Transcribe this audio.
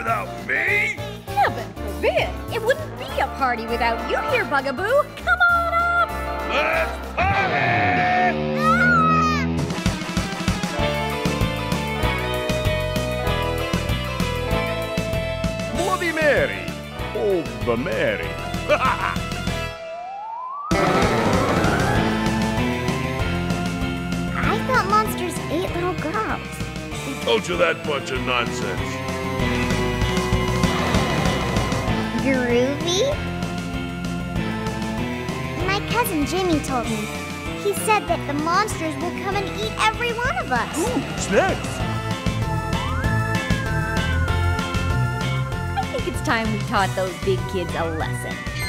without me? Heaven forbid! It wouldn't be a party without you here, Bugaboo! Come on up! Let's party! Ah! Bloody Mary! Oh, the Mary! I thought monsters ate little girls. Who told you that bunch of nonsense? Groovy? My cousin Jimmy told me. He said that the monsters will come and eat every one of us. Snacks! I think it's time we taught those big kids a lesson.